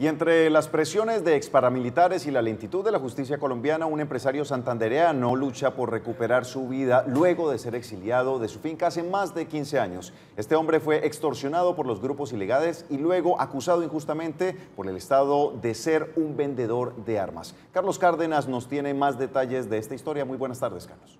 Y entre las presiones de exparamilitares y la lentitud de la justicia colombiana, un empresario santandereano lucha por recuperar su vida luego de ser exiliado de su finca hace más de 15 años. Este hombre fue extorsionado por los grupos ilegales y luego acusado injustamente por el Estado de ser un vendedor de armas. Carlos Cárdenas nos tiene más detalles de esta historia. Muy buenas tardes, Carlos.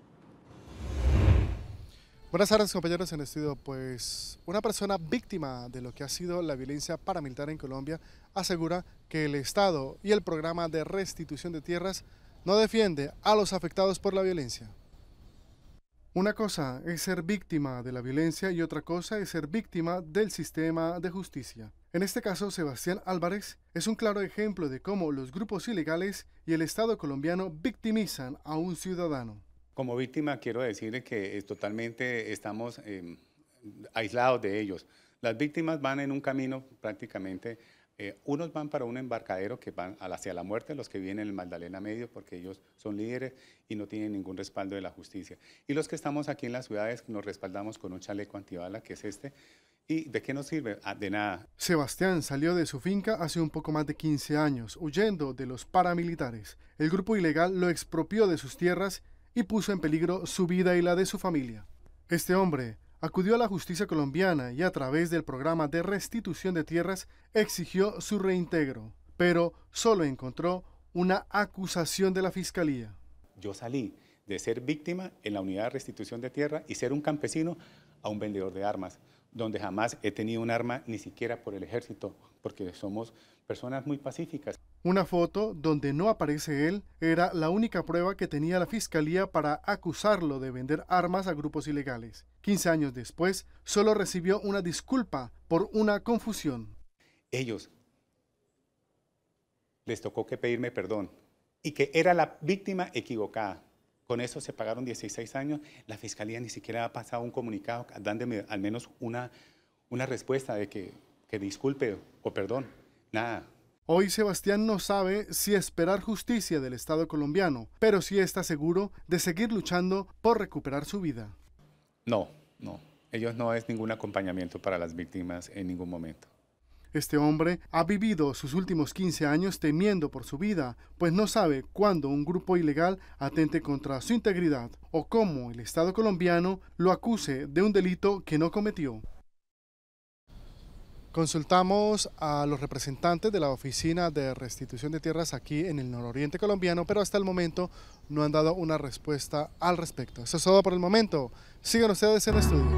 Buenas tardes compañeros en el estudio. Pues una persona víctima de lo que ha sido la violencia paramilitar en Colombia asegura que el Estado y el programa de restitución de tierras no defiende a los afectados por la violencia. Una cosa es ser víctima de la violencia y otra cosa es ser víctima del sistema de justicia. En este caso, Sebastián Álvarez es un claro ejemplo de cómo los grupos ilegales y el Estado colombiano victimizan a un ciudadano. Como víctima quiero decirle que totalmente estamos em, aislados de ellos. Las víctimas van en un camino prácticamente, eh, unos van para un embarcadero que van hacia la muerte, los que vienen en el Magdalena Medio, porque ellos son líderes y no tienen ningún respaldo de la justicia. Y los que estamos aquí en las ciudades nos respaldamos con un chaleco antibala, que es este, ¿Y de qué nos sirve? Ah, de nada. Sebastián salió de su finca hace un poco más de 15 años, huyendo de los paramilitares. El grupo ilegal lo expropió de sus tierras y puso en peligro su vida y la de su familia. Este hombre acudió a la justicia colombiana y a través del programa de restitución de tierras exigió su reintegro, pero solo encontró una acusación de la fiscalía. Yo salí de ser víctima en la unidad de restitución de tierra y ser un campesino a un vendedor de armas, donde jamás he tenido un arma ni siquiera por el ejército, porque somos personas muy pacíficas. Una foto donde no aparece él era la única prueba que tenía la fiscalía para acusarlo de vender armas a grupos ilegales. 15 años después, solo recibió una disculpa por una confusión. Ellos les tocó que pedirme perdón y que era la víctima equivocada. Con eso se pagaron 16 años. La fiscalía ni siquiera ha pasado un comunicado dándome al menos una, una respuesta de que, que disculpe o perdón. Nada. Hoy Sebastián no sabe si esperar justicia del Estado colombiano, pero sí está seguro de seguir luchando por recuperar su vida. No, no. Ellos no es ningún acompañamiento para las víctimas en ningún momento. Este hombre ha vivido sus últimos 15 años temiendo por su vida, pues no sabe cuándo un grupo ilegal atente contra su integridad o cómo el Estado colombiano lo acuse de un delito que no cometió. Consultamos a los representantes de la Oficina de Restitución de Tierras aquí en el nororiente colombiano, pero hasta el momento no han dado una respuesta al respecto. Eso es todo por el momento. Sigan ustedes en estudio.